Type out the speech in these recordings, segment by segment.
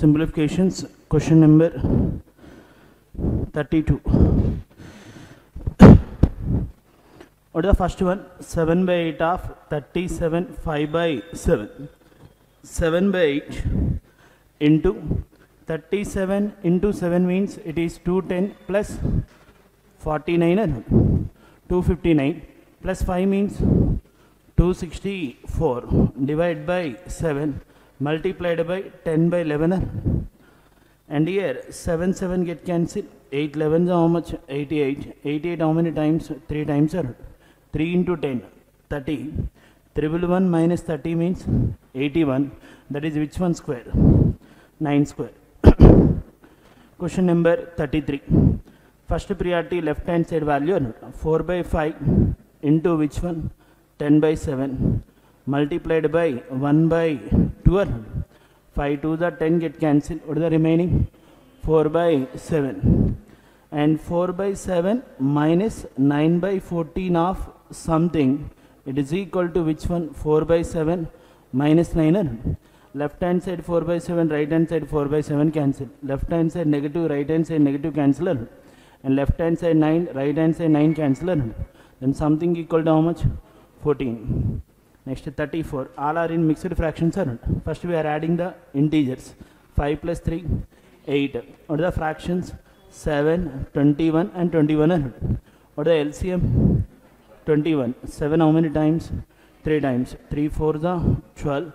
simplifications question number 32 what is the first one? 7 by 8 of 37 5 by 7 7 by 8 into 37 into 7 means it is 210 plus 49 and 259 plus 5 means 264 divided by 7 multiplied by 10 by 11 and here 7 7 get cancelled. 8 11 how much? 88 88 how many times? 3 times are 3 into 10 30 triple 1 minus 30 means 81 that is which one square? 9 square. Question number 33 first priority left hand side value 4 by 5 into which one? 10 by 7 multiplied by 1 by 12 5 to the 10 get cancelled. What is the remaining? 4 by 7 and 4 by 7 minus 9 by 14 of something it is equal to which one? 4 by 7 minus 9 left hand side 4 by 7 right hand side 4 by 7 cancel left hand side negative right hand side negative cancel and left hand side 9 right hand side 9 cancel then something equal to how much? 14 next 34 all are in mixed fractions are first we are adding the integers. 5 plus 3 8 what are the fractions? 7 21 and 21 are not? what are the LCM 21 7 how many times? 3 times. 3 4 the 12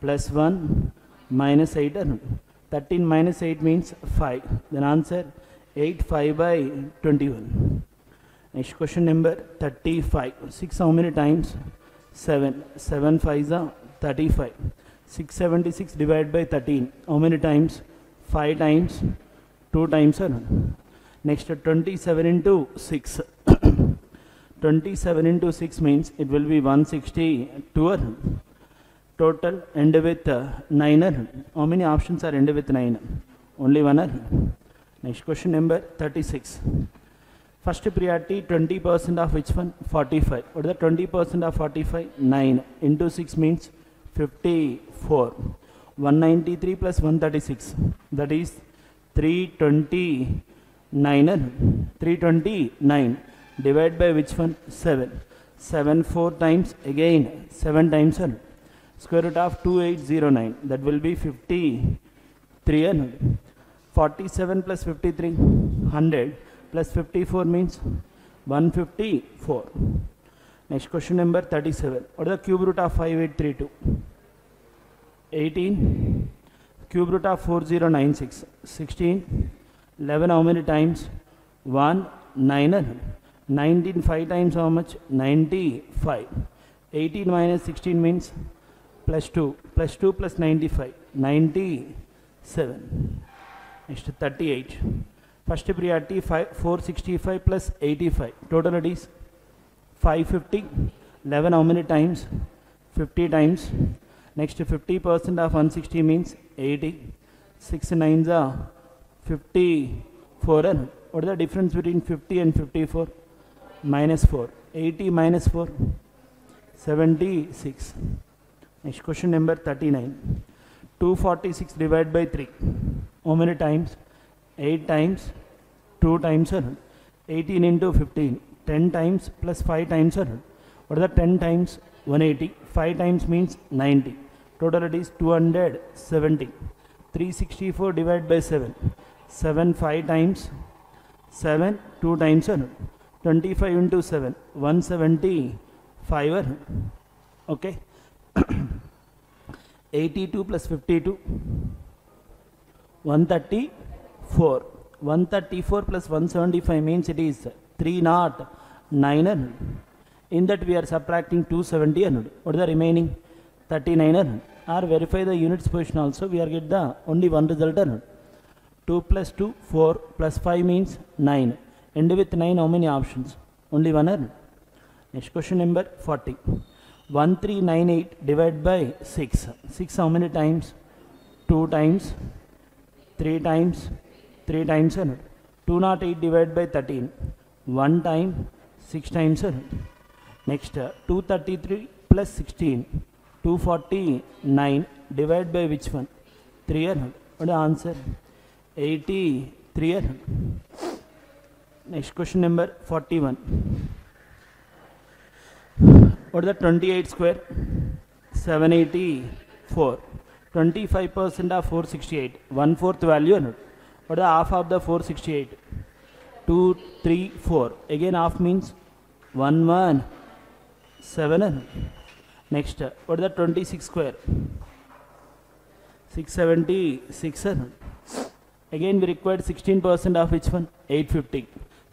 plus 1 minus 8 are 13 minus 8 means 5 then answer 8 5 by 21 next question number 35 6 how many times 7 7 5 is 35 676 divided by 13 how many times? 5 times. 2 times are next 27 into 6 27 into 6 means it will be 162 are total end with uh, 9 are how many options are end with 9 only one next question number 36 First priority 20% of which one? 45. What is the 20% of 45? 9 into 6 means 54. 193 plus 136. That is 329. 329. Divide by which one? 7. 7 4 times again 7 times 1. Square root of 2809. That will be 53. 47 plus 53. 100 plus 54 means 154. Next question number 37. What is the cube root of 5832? 18. Cube root of 4096. 16. 11 how many times? 1. 9. 19 5 times how much? 95. 18 minus 16 means plus 2. Plus 2 plus 95. 97. Next 38. First priority 5, 465 plus 85. Total it is 550. 11 how many times? 50 times. Next 50% of 160 means 80. 6 nines are 54. And what is the difference between 50 and 54? Minus 4. 80 minus 4. 76. Next question number 39. 246 divided by 3. How many times? 8 times 2 times are 18 into 15 10 times plus 5 times what are the 10 times? 180 5 times means 90 total it is 270 364 divided by 7 7 5 times 7 2 times are 25 into 7 175 are okay? 82 plus 52 134 134 plus 175 means it is 3 not 9 in that we are subtracting 270 and what is the remaining? 39 or verify the units position also we are get the only one result 2 plus 2 4 plus 5 means 9 end with 9 how many options? Only one next question number 40 1398 divided by 6 6 how many times? 2 times. 3 times 3 times 208 divided by 13 1 time 6 times next 233 plus 16 249 divided by which one 3 What the answer? 83 here. Next question number 41. What is the 28 square? 784. 25% of 468. One fourth value. Or? What is the half of the 468? 2, 3, 4. Again half means 1, 1, 7. Next, what is the 26 square? 676. or? Again we required 16% of which one? 850.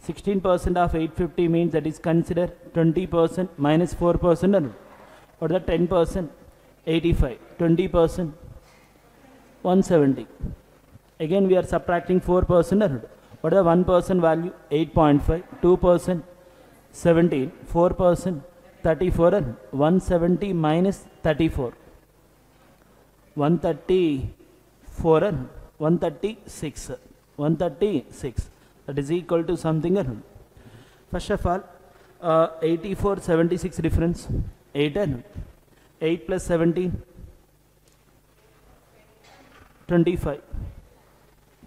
16% of 850 means that is consider 20% minus 4% or? What is the 10%? 85. 20% 170. Again we are subtracting 4% or not? What is the 1% value? 8.5. 2% 17. 4% 34 or 170 minus 34. 134 or not? 136. 136. That is equal to something? First of all, uh, 84, 76 difference. 8 or not? 8 plus 17. 25.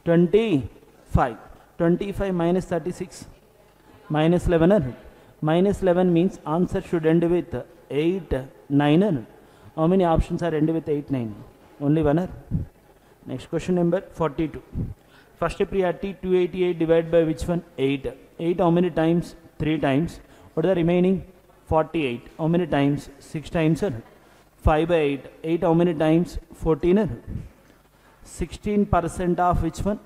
Twenty five twenty five minus thirty six minus eleven है minus eleven means answer should end with eight nine है how many option are end with eight nine only one है next question number forty two first priority to eighty eight divide by which one eight eight how many times three times what the remaining forty eight how many times six times है five by eight eight how many times fourteen है 16% of which one?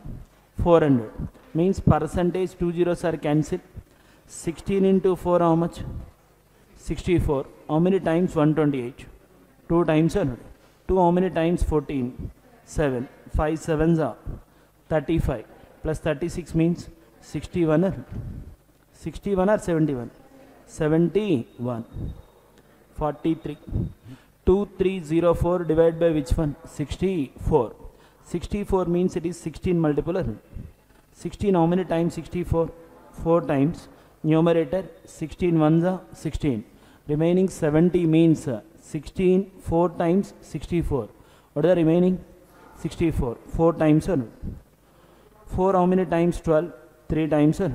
400. Means percentage 2 zeros are cancelled. 16 into 4 how much? 64. How many times? 128. 2 times or? 2 how many times? 14. 7. 5 sevens are 35. Plus 36 means 61 or? 61 or 71? 71. 43. 2304 divided by which one? 64. 64 means it is 16 multiple. 16 how many times 64? 4 times. Numerator 16 ones are 16. Remaining 70 means uh, 16 4 times 64. What are the remaining? 64. 4 times or? 4 how many times 12? 3 times or?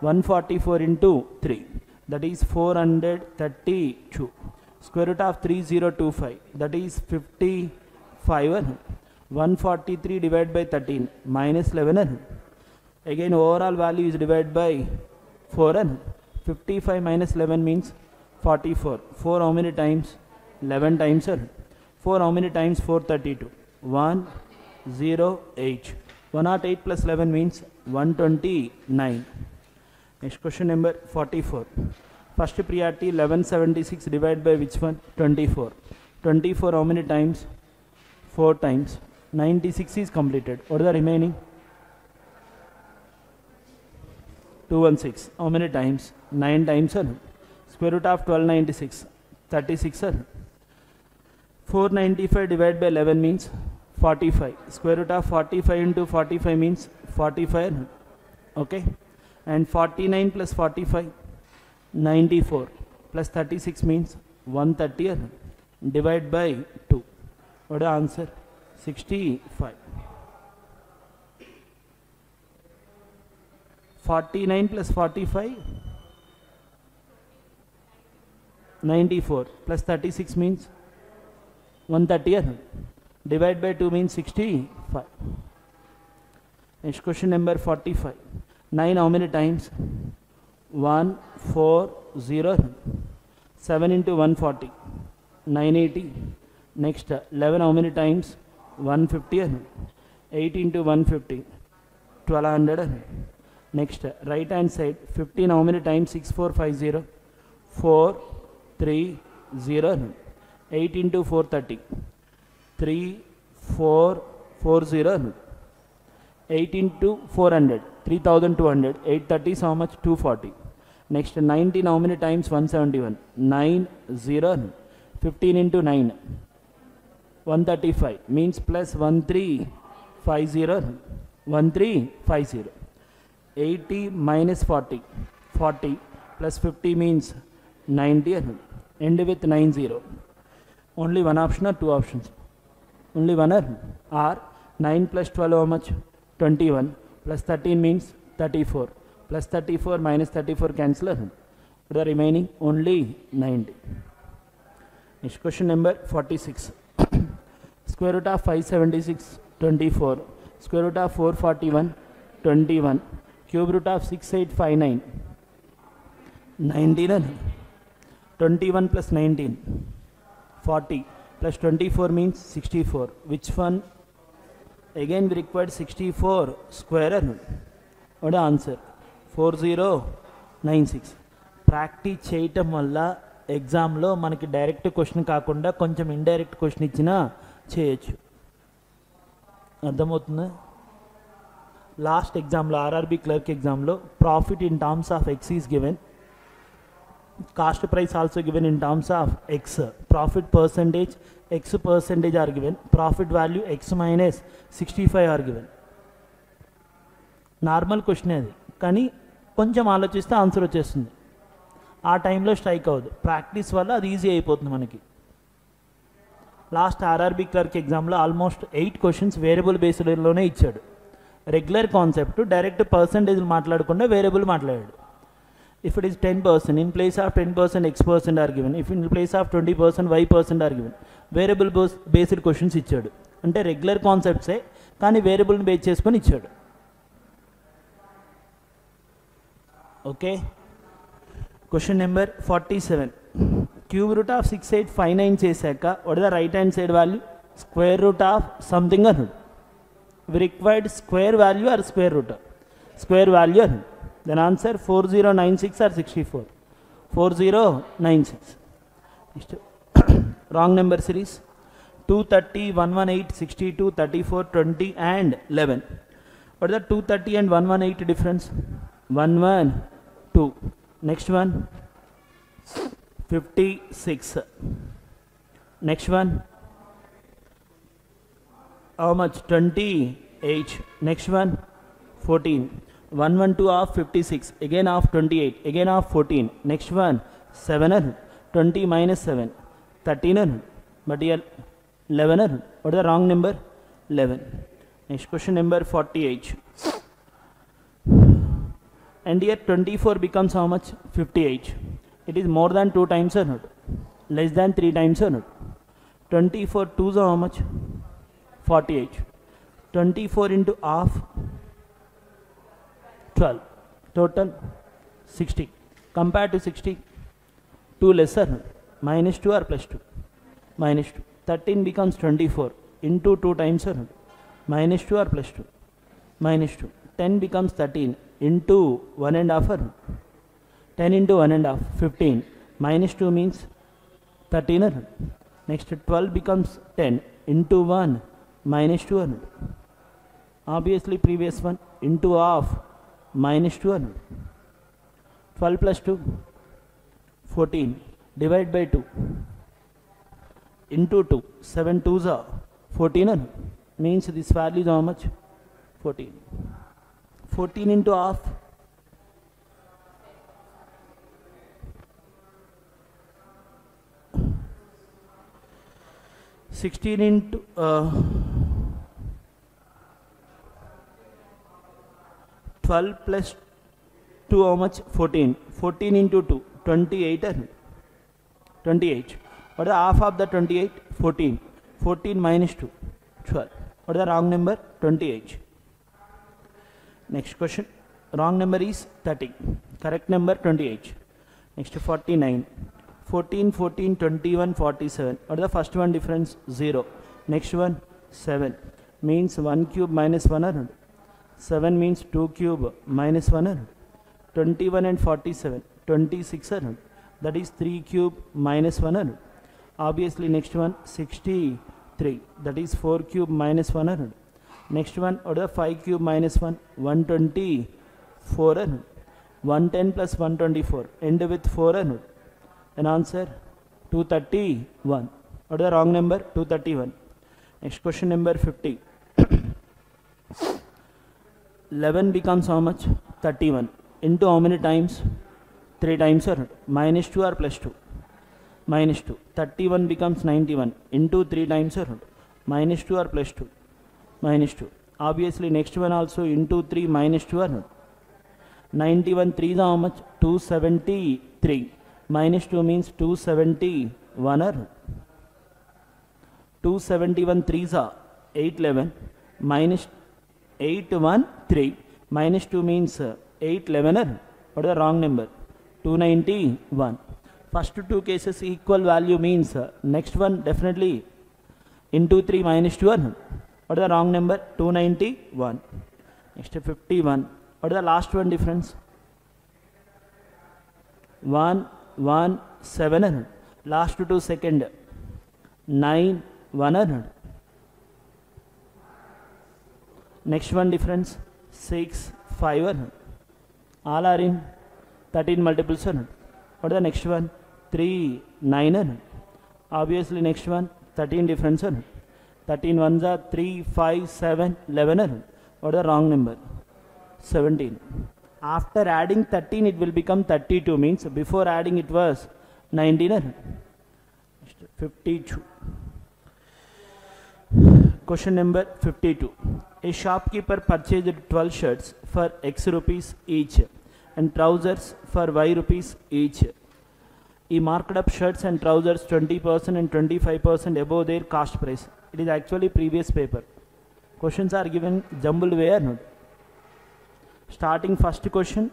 144 into 3. That is 432. Square root of 3025. That is 55 or? 143 divided by 13 minus 11 or? Again overall value is divided by 4 and 55 minus 11 means 44. 4 how many times? 11 times or 4 how many times? 432. 1, 0, 8. 108 plus 11 means 129. Next question number 44. First priority 1176 divided by which one? 24. 24 how many times? 4 times. 96 is completed. What are the remaining? 216. How many times? 9 times or? Square root of 1296. 36 or? 495 divided by 11 means 45. Square root of 45 into 45 means 45. Okay. And 49 plus 45, 94. Plus 36 means 130. or? Divide by 2. What is the answer? 65. 49 plus 45 94 plus 36 means 130 or? divide by 2 means 65 next question number 45 9 how many times? 1 4 0 7 into 140 980 next uh, 11 how many times 150 or? 8 into 150 1200 or? Next, right hand side, 15 how many times? 6450? 4, 3, 0. 8 into 430. 3, 4, 40. 8 into 400. 3200. 830 is how much? 240. Next, 19 how many times? 171. 9, 0. 15 into 9. 135 means plus 1350. 1350. 80 minus 40. 40 plus 50 means 90. End with 90. Only one option or two options? Only one or? Or 9 plus 12 how much 21 plus 13 means 34 plus 34 minus 34 cancel the remaining only 90 next question number 46 square root of five seventy six twenty four square root of four forty one twenty one cube root of six eight five nine. Nineteen అని. Twenty one plus nineteen forty. Plus twenty four means sixty four. Which one again we required sixty four square అని. Required answer four zero nine six practice చేయటం వల్ల ఎగ్జామ్లో మనకి direct question కాకుండా కొంచెం indirect question ఇచ్చినా చేయొచ్చు. అర్థమవుతుందా? లాస్ట్ ఎగ్జామ్లో ఆర్ఆర్బి క్లర్క్ ఎగ్జామ్లో profit in terms of X is given cost price also given in terms of X. Profit percentage X percentage are given profit value X minus sixty five are given. Normal question అది. కానీ కొంచెం ఆలోచిస్తే answer వచ్చేస్తుంది. ఆ టైంలో strike అవ్వదు. Practice వల్ల అది ఈజీ అయిపోతుంది మనకి. లాస్ట్ ఆర్ఆర్బీ క్లర్క్ ఎగ్జామ్లో ఆల్మోస్ట్ ఎయిట్ క్వశ్చన్స్ వేరియబుల్ బేస్డ్లోనే ఇచ్చాడు. రెగ్యులర్ కాన్సెప్ట్ డైరెక్ట్ పర్సంటేజ్లు మాట్లాడకుండా వేరియబుల్ మాట్లాడాడు. If it is ten percent in place of ten percent X percent are given if in place of twenty percent Y percent are given variable based questions ఇచ్చాడు. అంటే regular కాన్సెప్ట్సే కానీ వేరియబుల్ని base చేసుకొని ఇచ్చాడు. Okay question number forty seven cube root of six eight five nine चसा right hand side value square root of something required square value are square root square value are then four zero nine six are sixty four four zero nine six wrong number series two thirty one one eight sixty two thirty four twenty and eleven what two thirty and one one eight difference one one two next one 56. Next one. How much? 28. Next one. 14. 112 of 56. Again of 28. Again of 14. Next one. 7. 20 minus 7. 13. But here 11. What is the wrong number? 11. Next question number 48. And here 24 becomes how much? 58 it is more than 2 times or not less than 3 times or not 24 2s are how much? 48 24 into half? 12 total 60 compared to 60 2 lesser minus 2 or plus 2 minus 2 13 becomes 24 into 2 times or not minus 2 or plus 2 minus 2 10 becomes 13 into 1 and half or 10 into 1 and half 15 minus 2 means 13 or next 12 becomes 10 into 1 minus 200 obviously previous one into half minus 200 12 plus 2 14 divide by 2 into 2 7 2s are 1400 means this value is how much? 14 14 into half Sixteen into uh, twelve plus two how much? Fourteen. Fourteen into two. Twenty-eight. or Twenty-eight. What is the half of the twenty-eight? Fourteen. Fourteen minus two. Twelve. What is the wrong number? Twenty-eight. Next question. Wrong number is thirty. Correct number twenty-eight. Next forty-nine. 14, 14, 21, 47. What is the first one difference? 0. Next one, 7. Means 1 cube minus 100. 7 means 2 cube minus 100. 21 and 47. 2600. That is 3 cube minus 100. Obviously, next one, 63. That is 4 cube minus 100. Next one, is the 5 cube minus 1? 124. 110 plus 124. End with 400. An answer 231. What is the wrong number? 231. Next question number 50. 11 becomes how much? 31. Into how many times? 3 times or minus 2 or plus 2? Minus 2. 31 becomes 91. Into 3 times or minus 2 or plus 2? minus 2. Obviously, next one also into 3 minus 2 or not? 91 3 is how much? 273. Minus 2 means 271 or 271 3 is 811 minus 813 minus 2 means uh, 811 or what is the wrong number? 291 first two cases equal value means next one definitely into 3 minus 2 or what is the wrong number? 291 next 51 what is the last one difference? 1 1 7 or not? last two second 9 1 or not? next one difference 6 5 or not? all are in 13 multiples or not? what is the next one 3 9 or not? obviously next one 13 difference or not? 13 ones are 3 5 7 11 or not? what is the wrong number 17 after adding 13 it will become 32 means before adding it was 19 or 52 Question number 52. A shopkeeper purchased 12 shirts for X rupees each and trousers for Y rupees each. He marked up shirts and trousers 20% and 25% above their cost price. It is actually previous paper. Questions are given jumbled way or not? Starting first question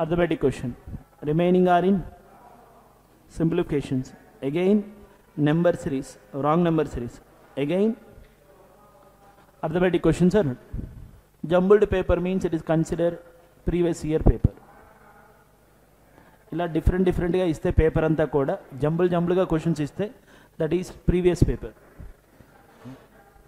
arithmetic question remaining are in simplifications again number series wrong number series again arithmetic question sir jumbled paper means it is consider previous year paper ఇలా different డిఫరెంట్గా ఇస్తే paper అంతా కూడా jumble జంబుల్గా questions ఇస్తే that is previous paper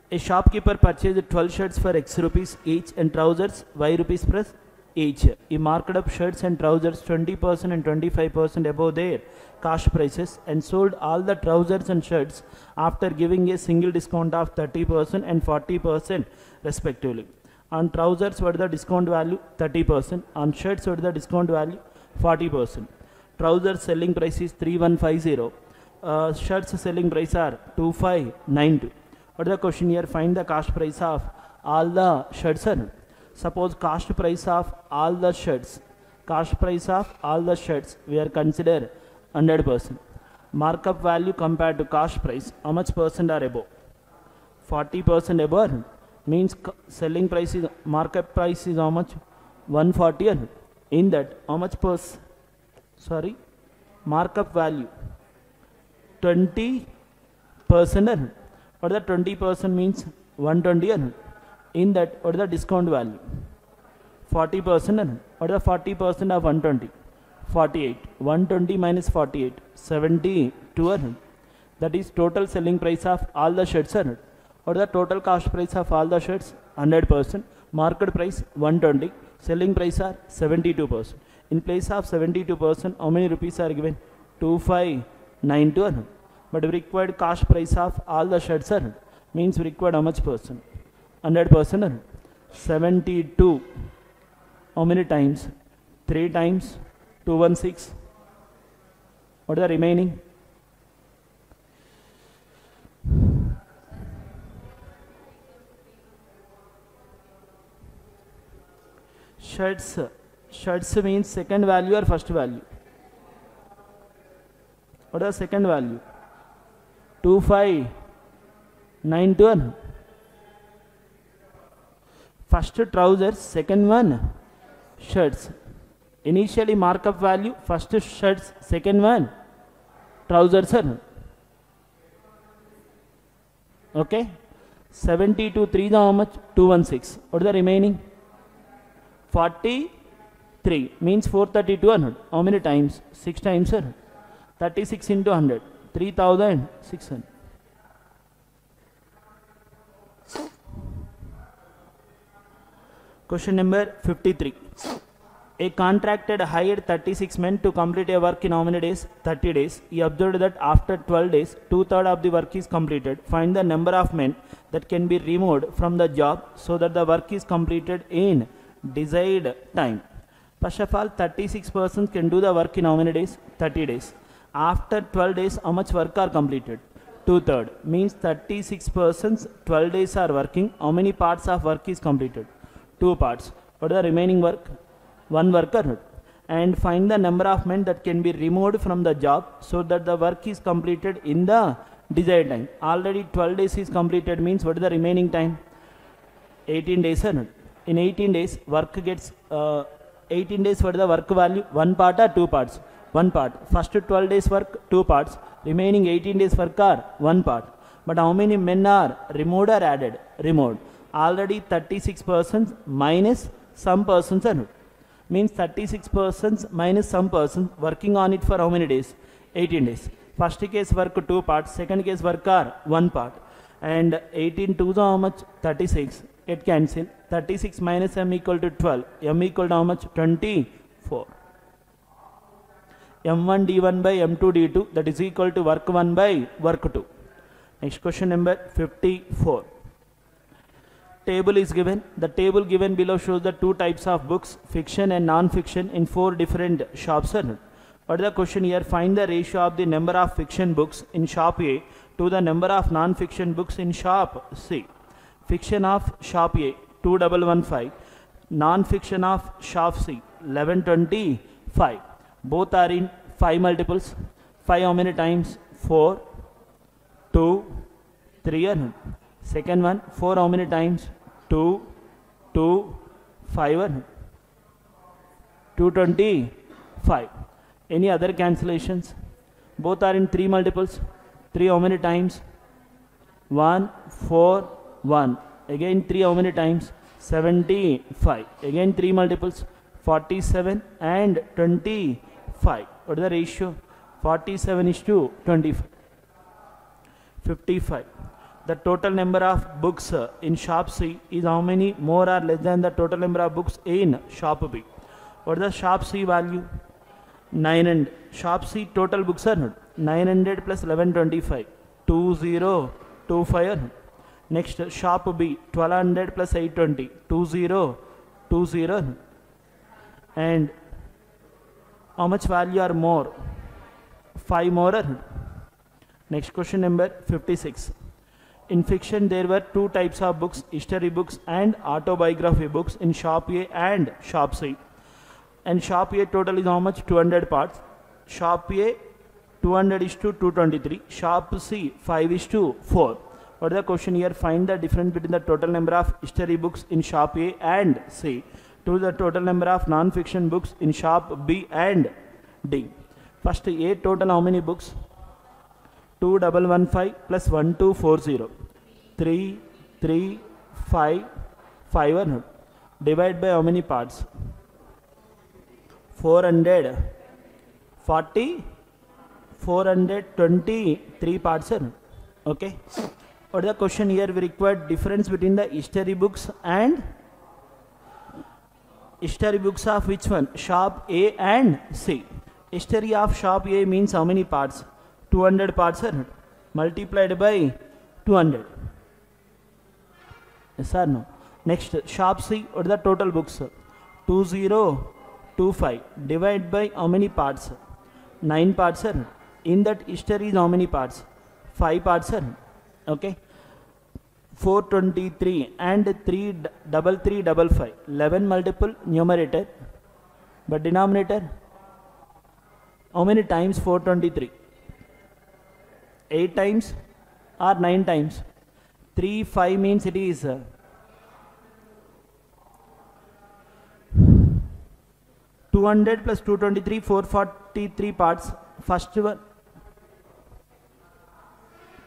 A shopkeeper purchased 12 shirts for X rupees each and trousers Y rupees plus each. He marked up shirts and trousers 20% and 25% above their cash prices and sold all the trousers and shirts after giving a single discount of 30% and 40% respectively. On trousers what the discount value 30%, on shirts what the discount value 40%. Trousers selling price is 3150, uh, shirts selling price are 2592. What is the question here? Find the cost price of all the shirts. Suppose cost price of all the shirts, cost price of all the shirts, we are consider 100%. Markup value compared to cost price, how much percent are above? 40% above means selling price is, markup price is how much? 140 in that, how much per, sorry, markup value? 20 percent what is the 20 percent means? 120 or in that what is the discount value? 40 percent or what is the 40 percent of 120 48 120 minus 48 72 or that is total selling price of all the shirts or what is the total cost price of all the shirts? 100 percent. Market price 120 selling price are 72 percent. In place of 72 percent how many rupees are given? 2592 or but we required cost price of all the shirts are means we required how much percent 100 percent or 72 how many times 3 times 216 what is the remaining shirts shirts means second value or first value what is the second value two five nine two one first trousers second one shirts initially markup value first shirts second one trousers sir okay seventy two three दच two one six और the remaining forty three mean four thirty two hundred how many times six times sir thirty six into hundred 3600 Question number 53. A contracted hired 36 men to complete a work in how many days? 30 days. He observed that after 12 days, two thirds of the work is completed. Find the number of men that can be removed from the job so that the work is completed in desired time. First of all, 36 persons can do the work in how many days? 30 days. After 12 days, how much work are completed? two third means 36 persons 12 days are working. How many parts of work is completed? Two parts. What are the remaining work? One worker. And find the number of men that can be removed from the job so that the work is completed in the desired time. Already 12 days is completed. Means what is the remaining time? 18 days not in 18 days work gets uh, 18 days is the work value? One part or two parts one part. First 12 days work two parts. Remaining 18 days work are one part. But how many men are removed or added? Removed. Already 36 persons minus some persons are means 36 persons minus some persons working on it for how many days? 18 days. First case work two parts. Second case work are one part. And 18 to how much? 36 it cancel. 36 minus m equal to 12 m equal to how much? 24 m1 d1 by m2 d2 that is equal to work 1 by work 2 next question number 54 table is given. The table given below shows the two types of books fiction and non-fiction in four different shops. What is the question here? Find the ratio of the number of fiction books in shop a to the number of non-fiction books in shop c. Fiction of shop a 2115 non-fiction of shop c 1125 both are in 5 multiples. 5 how many times? 4 2 3 and second one 4 how many times? 2 2 5 and 225 any other cancellations? Both are in 3 multiples. 3 how many times? 1 4 1 again 3 how many times? 75 again 3 multiples. 47 and 25 what is the ratio? 47 is to 25 55 the total number of books uh, in shop C is how many? More or less than the total number of books in shop B. What is the shop C value? 9 and shop C total books are not 900 plus 1125 2025 are not. next shop B 1200 plus 820 2020 are not. and how much value are more? 5 more next question number 56 in fiction there were two types of books history books and autobiography books in shop A and shop C. And shop A total is how much? 200 parts. Shop A 200 is to 223 shop C 5 is to 4 what is the question here? Find the difference between the total number of history books in shop A and C to the total number of non-fiction books in shop B and D. First A total how many books? 2115 plus 1240 3 3 5 5 divide by how many parts? 400 40 423 parts are okay? What is the question here we require difference between the history books and history books of which one shop a and c history of shop a means how many parts 200 parts are multiplied by 200 yes or no next shop c what is the total books 2025 divide by how many parts 9 parts are in that history is how many parts 5 parts are okay 423 and 3 double 3 double 5 11 multiple numerator. But denominator? How many times 423 8 times or 9 times? 3 5 means it is uh, 200 plus 223 443 parts. First one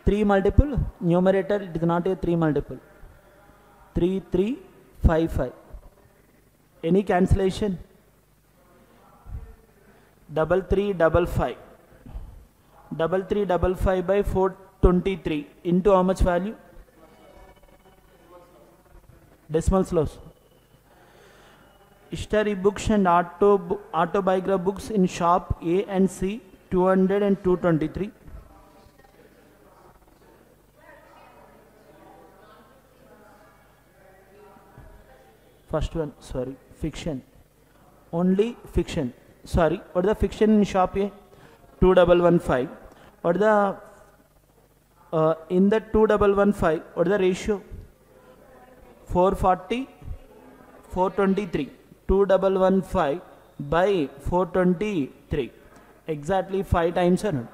3 multiple numerator it is not a 3 multiple 3 3 5 5 any cancellation double three double five double three double five by four twenty three into how much value decimals loss history books and auto autobiography books in shop a and c 200 and 223 first one sorry fiction only fiction sorry what the fiction in shop a 2115 what the uh, in the 2115, what the ratio? 440, 423. 2115 by 423. Exactly 5 times 100.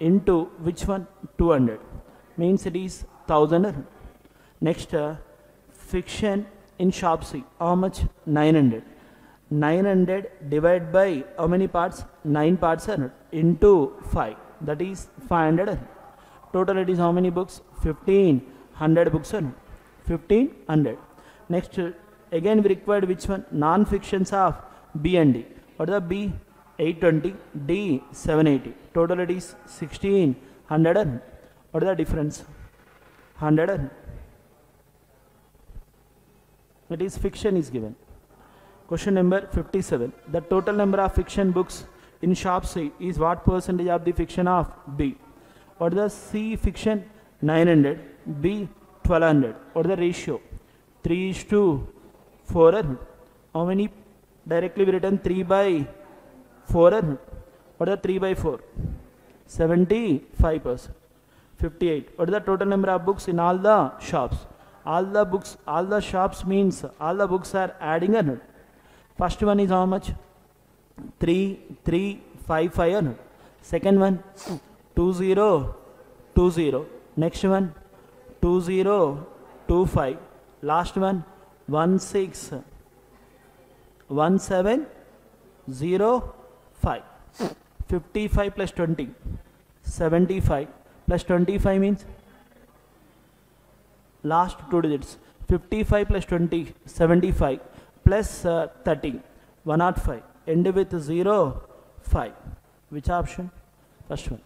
Into which one? 200. Means it is 1000. Next, uh, fiction in shop C. How much? 900. 900 divided by how many parts? 9 parts are into 5. That is 500. Total it is how many books? 1500 books are 1500. Next, again we required which one? Non-fictions of B and D. What is the B? 820, D 780. Total it is 1600. and What is the difference? 100. That is fiction is given. Question number 57. The total number of fiction books in shop C is what percentage of the fiction of B? What is the C fiction? 900. B 1200. What is the ratio? 3 is to 4. How many? Directly written 3 by 4. What is the 3 by 4? 75%. 58. What is the total number of books in all the shops? All the books, all the shops means all the books are adding a hundred. First one is how much? 3, 3, 5, 5 hundred. Second one, 2, 0, 2, 0. Next one, 2, 0, 2, 5. Last one, 1, 6, 1, 7, 0, 5. 55 plus 20, 75 plus 25 means last two digits 55 plus 20 75 plus uh, 30 105 end with 0 5 which option? First one